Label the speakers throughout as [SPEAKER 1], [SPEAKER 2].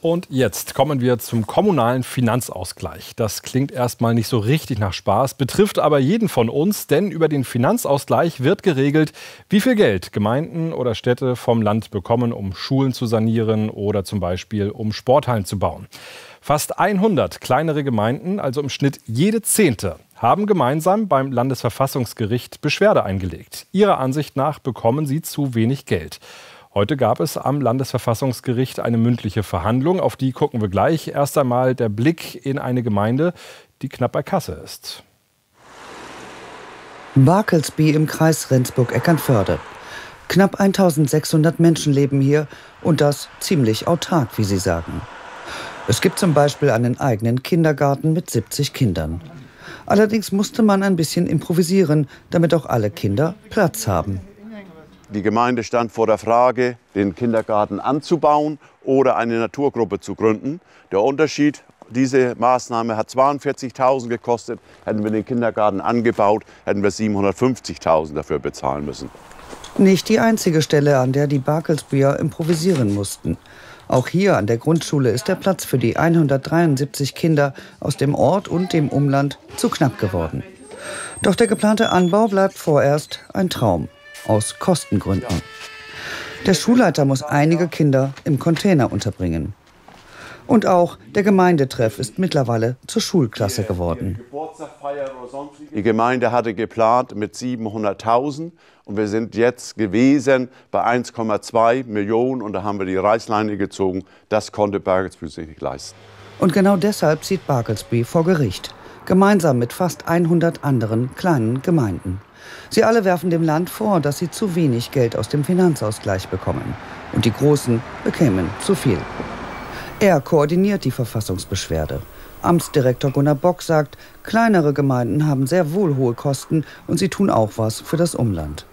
[SPEAKER 1] Und jetzt kommen wir zum kommunalen Finanzausgleich. Das klingt erstmal nicht so richtig nach Spaß, betrifft aber jeden von uns, denn über den Finanzausgleich wird geregelt, wie viel Geld Gemeinden oder Städte vom Land bekommen, um Schulen zu sanieren oder zum Beispiel um Sporthallen zu bauen. Fast 100 kleinere Gemeinden, also im Schnitt jede zehnte, haben gemeinsam beim Landesverfassungsgericht Beschwerde eingelegt. Ihrer Ansicht nach bekommen sie zu wenig Geld. Heute gab es am Landesverfassungsgericht eine mündliche Verhandlung. Auf die gucken wir gleich. Erst einmal der Blick in eine Gemeinde, die knapp bei Kasse ist.
[SPEAKER 2] Barkelsby im Kreis Rendsburg-Eckernförde. Knapp 1600 Menschen leben hier und das ziemlich autark, wie sie sagen. Es gibt zum Beispiel einen eigenen Kindergarten mit 70 Kindern. Allerdings musste man ein bisschen improvisieren, damit auch alle Kinder Platz haben.
[SPEAKER 3] Die Gemeinde stand vor der Frage, den Kindergarten anzubauen oder eine Naturgruppe zu gründen. Der Unterschied, diese Maßnahme hat 42.000 gekostet. Hätten wir den Kindergarten angebaut, hätten wir 750.000 dafür bezahlen müssen.
[SPEAKER 2] Nicht die einzige Stelle, an der die Barkelsbüher improvisieren mussten. Auch hier an der Grundschule ist der Platz für die 173 Kinder aus dem Ort und dem Umland zu knapp geworden. Doch der geplante Anbau bleibt vorerst ein Traum aus Kostengründen. Der Schulleiter muss einige Kinder im Container unterbringen. Und auch der Gemeindetreff ist mittlerweile zur Schulklasse geworden.
[SPEAKER 3] Die Gemeinde hatte geplant mit 700.000 und wir sind jetzt gewesen bei 1,2 Millionen und da haben wir die Reißleine gezogen. Das konnte Barkelsby sich nicht leisten.
[SPEAKER 2] Und genau deshalb zieht Barkelsby vor Gericht, gemeinsam mit fast 100 anderen kleinen Gemeinden. Sie alle werfen dem Land vor, dass sie zu wenig Geld aus dem Finanzausgleich bekommen. Und die Großen bekämen zu viel. Er koordiniert die Verfassungsbeschwerde. Amtsdirektor Gunnar Bock sagt, kleinere Gemeinden haben sehr wohl hohe Kosten und sie tun auch was für das Umland.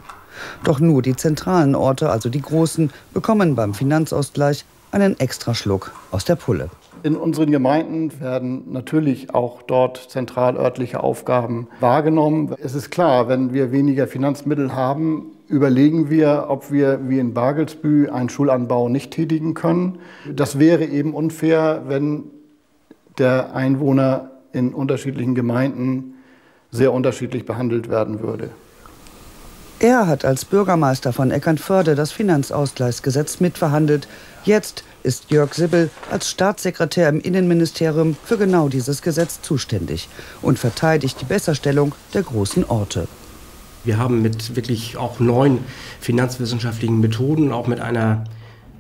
[SPEAKER 2] Doch nur die zentralen Orte, also die großen, bekommen beim Finanzausgleich einen Extraschluck aus der Pulle.
[SPEAKER 4] In unseren Gemeinden werden natürlich auch dort zentralörtliche Aufgaben wahrgenommen. Es ist klar, wenn wir weniger Finanzmittel haben, überlegen wir, ob wir wie in Bargelsbü einen Schulanbau nicht tätigen können. Das wäre eben unfair, wenn der Einwohner in unterschiedlichen Gemeinden sehr unterschiedlich behandelt werden würde.
[SPEAKER 2] Er hat als Bürgermeister von Eckernförde das Finanzausgleichsgesetz mitverhandelt. Jetzt ist Jörg Sibbel als Staatssekretär im Innenministerium für genau dieses Gesetz zuständig und verteidigt die Besserstellung der großen Orte.
[SPEAKER 5] Wir haben mit wirklich auch neuen finanzwissenschaftlichen Methoden, auch mit einer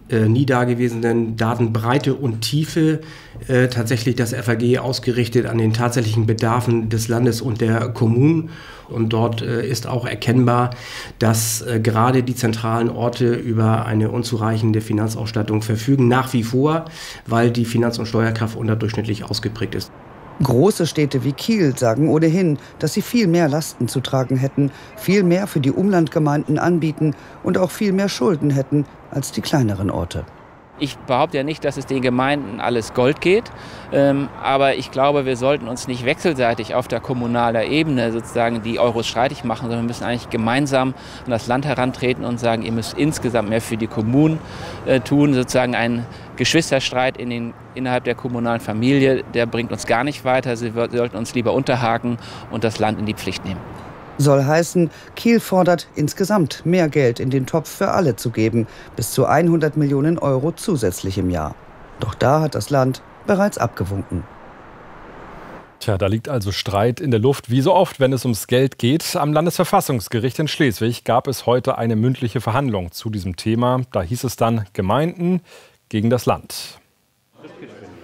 [SPEAKER 5] äh, nie dagewesenen Datenbreite und Tiefe äh, tatsächlich das FAG ausgerichtet an den tatsächlichen Bedarfen des Landes und der Kommunen. Und dort äh, ist auch erkennbar, dass äh, gerade die zentralen Orte über eine unzureichende Finanzausstattung verfügen, nach wie vor, weil die Finanz- und Steuerkraft unterdurchschnittlich ausgeprägt ist.
[SPEAKER 2] Große Städte wie Kiel sagen ohnehin, dass sie viel mehr Lasten zu tragen hätten, viel mehr für die Umlandgemeinden anbieten und auch viel mehr Schulden hätten als die kleineren Orte.
[SPEAKER 6] Ich behaupte ja nicht, dass es den Gemeinden alles Gold geht, ähm, aber ich glaube, wir sollten uns nicht wechselseitig auf der kommunalen Ebene sozusagen die Euros streitig machen, sondern wir müssen eigentlich gemeinsam an das Land herantreten und sagen, ihr müsst insgesamt mehr für die Kommunen äh, tun. Sozusagen ein Geschwisterstreit in den, innerhalb der kommunalen Familie, der bringt uns gar nicht weiter. Sie sollten uns lieber unterhaken und das Land in die Pflicht nehmen.
[SPEAKER 2] Soll heißen, Kiel fordert insgesamt mehr Geld in den Topf für alle zu geben, bis zu 100 Millionen Euro zusätzlich im Jahr. Doch da hat das Land bereits abgewunken.
[SPEAKER 1] Tja, da liegt also Streit in der Luft, wie so oft, wenn es ums Geld geht. Am Landesverfassungsgericht in Schleswig gab es heute eine mündliche Verhandlung zu diesem Thema. Da hieß es dann Gemeinden gegen das Land.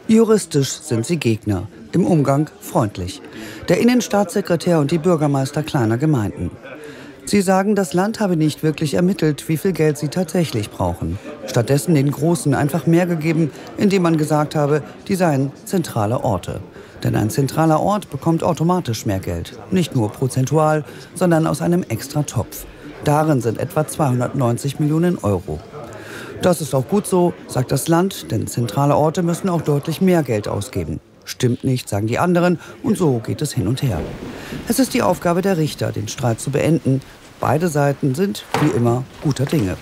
[SPEAKER 2] Juristisch sind sie Gegner, im Umgang freundlich. Der Innenstaatssekretär und die Bürgermeister kleiner Gemeinden. Sie sagen, das Land habe nicht wirklich ermittelt, wie viel Geld sie tatsächlich brauchen. Stattdessen den Großen einfach mehr gegeben, indem man gesagt habe, die seien zentrale Orte. Denn ein zentraler Ort bekommt automatisch mehr Geld. Nicht nur prozentual, sondern aus einem extra Topf. Darin sind etwa 290 Millionen Euro. Das ist auch gut so, sagt das Land, denn zentrale Orte müssen auch deutlich mehr Geld ausgeben. Stimmt nicht, sagen die anderen, und so geht es hin und her. Es ist die Aufgabe der Richter, den Streit zu beenden. Beide Seiten sind, wie immer, guter Dinge.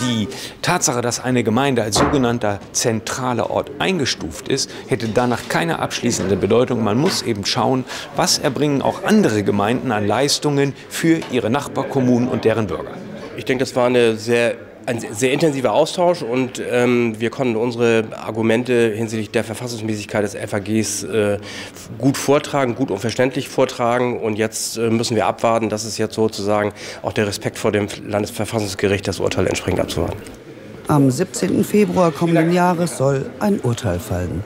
[SPEAKER 7] Die Tatsache, dass eine Gemeinde als sogenannter zentraler Ort eingestuft ist, hätte danach keine abschließende Bedeutung. Man muss eben schauen, was erbringen auch andere Gemeinden an Leistungen für ihre Nachbarkommunen und deren Bürger.
[SPEAKER 5] Ich denke, das war eine sehr ein sehr intensiver Austausch und ähm, wir konnten unsere Argumente hinsichtlich der Verfassungsmäßigkeit des FAGs äh, gut vortragen, gut und verständlich vortragen. Und jetzt äh, müssen wir abwarten, dass es jetzt sozusagen auch der Respekt vor dem Landesverfassungsgericht das Urteil entsprechend abzuwarten.
[SPEAKER 2] Am 17. Februar kommenden Jahres soll ein Urteil fallen.